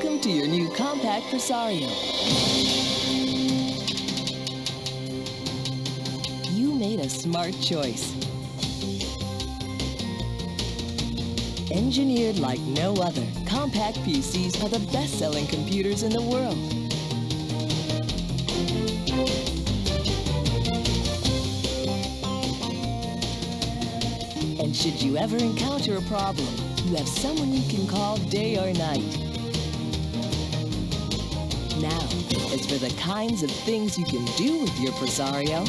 Welcome to your new Compaq Presario. You made a smart choice. Engineered like no other, Compaq PCs are the best-selling computers in the world. And should you ever encounter a problem, you have someone you can call day or night. Now, as for the kinds of things you can do with your Presario,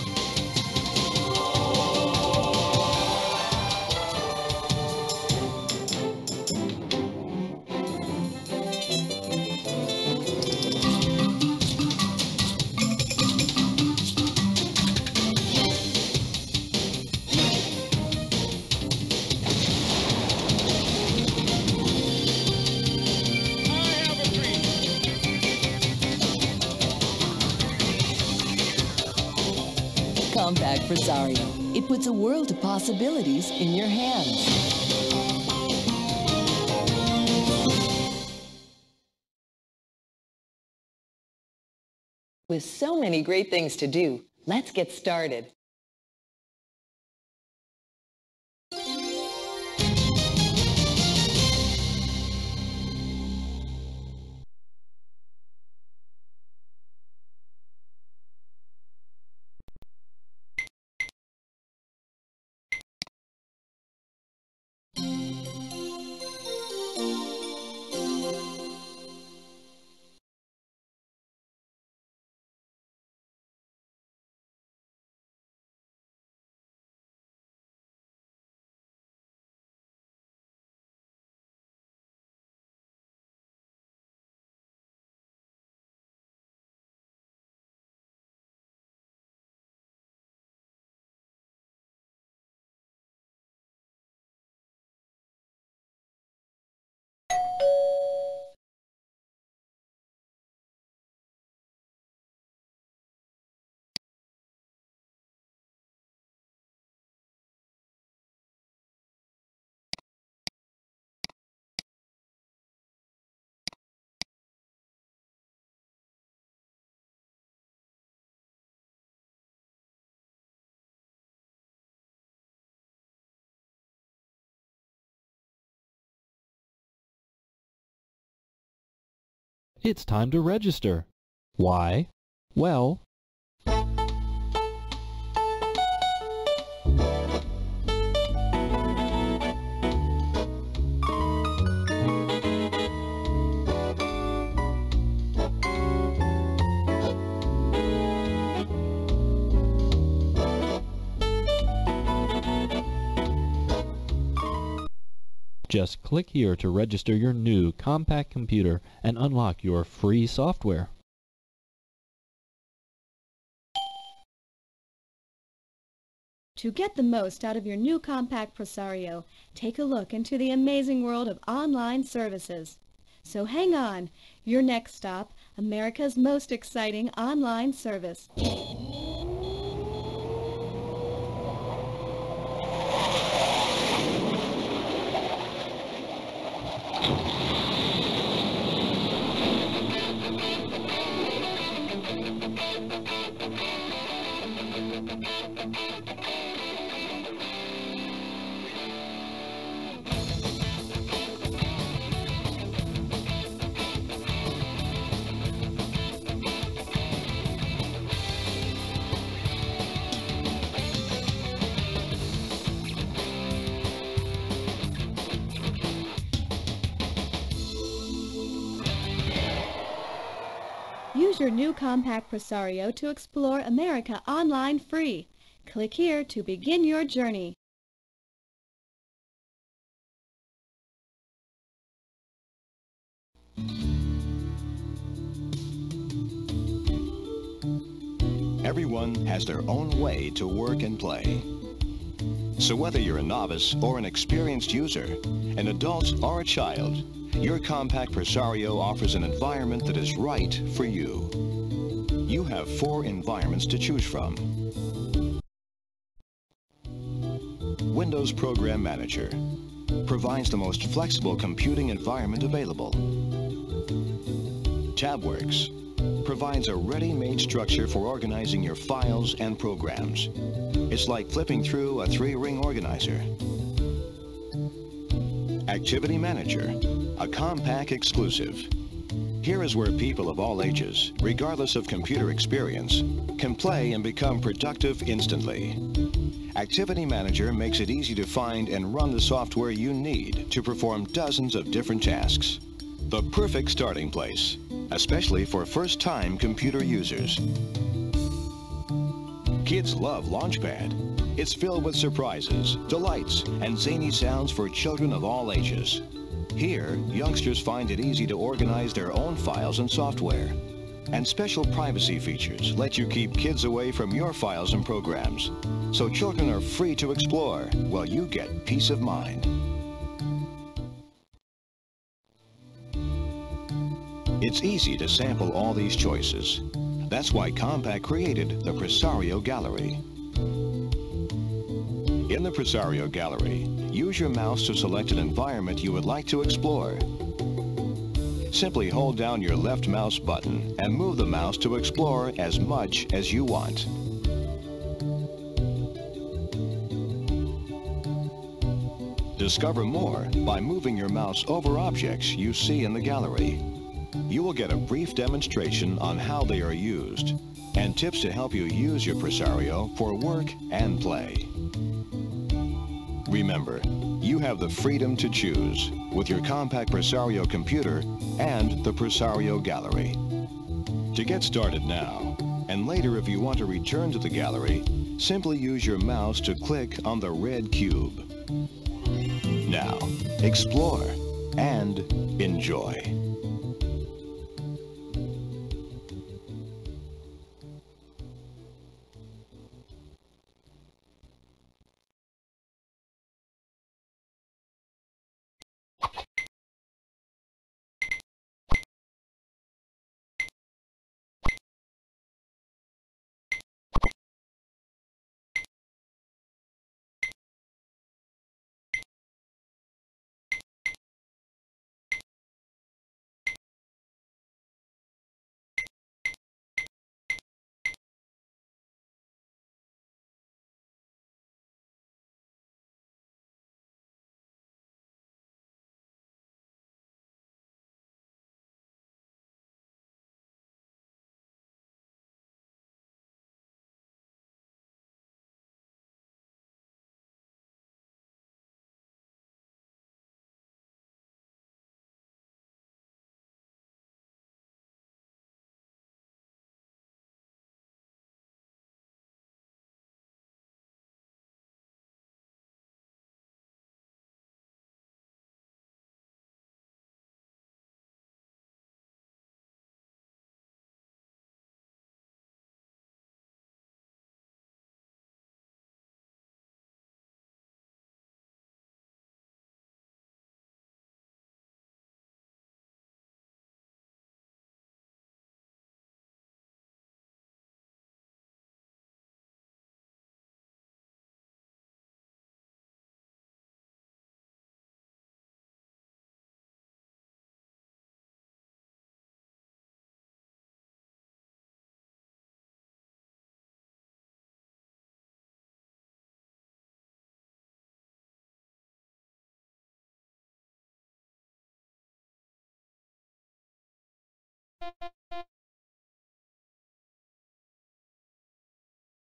Compaq Presario. It puts a world of possibilities in your hands. With so many great things to do, let's get started. It's time to register. Why? Well, just click here to register your new Compaq computer and unlock your free software. To get the most out of your new Compaq Presario, take a look into the amazing world of online services. So hang on, your next stop, America's most exciting online service. Your new Compaq Presario to explore America online free. Click here to begin your journey. Everyone has their own way to work and play. So whether you're a novice or an experienced user, an adult or a child, your Compaq Presario offers an environment that is right for you. You have four environments to choose from. Windows Program Manager provides the most flexible computing environment available. TabWorks provides a ready-made structure for organizing your files and programs. It's like flipping through a three-ring organizer. Activity Manager, a Compaq exclusive. Here is where people of all ages, regardless of computer experience, can play and become productive instantly. Activity Manager makes it easy to find and run the software you need to perform dozens of different tasks. The perfect starting place, especially for first-time computer users. Kids love Launchpad. It's filled with surprises, delights, and zany sounds for children of all ages. Here, youngsters find it easy to organize their own files and software. And special privacy features let you keep kids away from your files and programs. So children are free to explore while you get peace of mind. It's easy to sample all these choices. That's why Compaq created the Presario Gallery. In the Presario Gallery, use your mouse to select an environment you would like to explore. Simply hold down your left mouse button and move the mouse to explore as much as you want. Discover more by moving your mouse over objects you see in the gallery. You will get a brief demonstration on how they are used and tips to help you use your Presario for work and play. Remember, you have the freedom to choose with your Compaq Presario computer and the Presario Gallery. To get started now, and later if you want to return to the gallery, simply use your mouse to click on the red cube. Now, explore and enjoy.